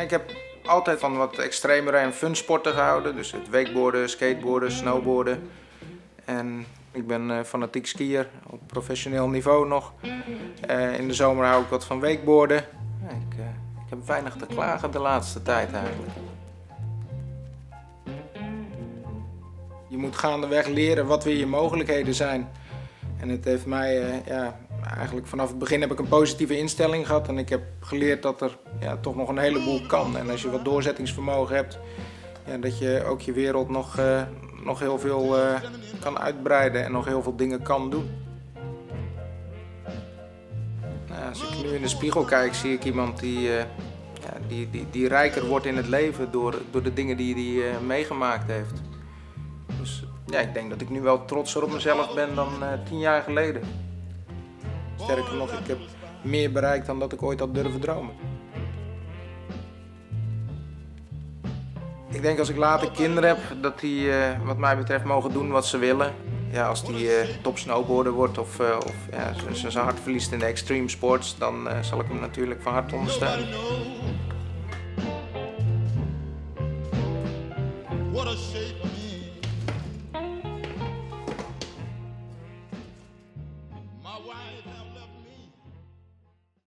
Ik heb altijd van wat extremere en fun sporten gehouden. Dus het wakeboarden, skateboarden, snowboarden. En ik ben uh, fanatiek skier op professioneel niveau nog. Uh, in de zomer hou ik wat van wakeboarden. Ik, uh, ik heb weinig te klagen de laatste tijd eigenlijk. Je moet gaandeweg leren wat weer je mogelijkheden zijn. En het heeft mij, ja, eigenlijk vanaf het begin heb ik een positieve instelling gehad. En ik heb geleerd dat er ja, toch nog een heleboel kan. En als je wat doorzettingsvermogen hebt, ja, dat je ook je wereld nog, uh, nog heel veel uh, kan uitbreiden en nog heel veel dingen kan doen. Nou, als ik nu in de spiegel kijk, zie ik iemand die, uh, ja, die, die, die rijker wordt in het leven door, door de dingen die hij meegemaakt heeft. Dus ja, ik denk dat ik nu wel trotser op mezelf ben dan tien jaar geleden. Sterker nog, ik heb meer bereikt dan dat ik ooit had durven dromen. Ik denk als ik later kinderen heb, dat die uh, wat mij betreft mogen doen wat ze willen. Ja, als die uh, top snowboarder wordt of, uh, of ja, zijn hart verliest in de extreme sports, dan zal ik hem natuurlijk van harte ondersteunen. What a shape My wife. have left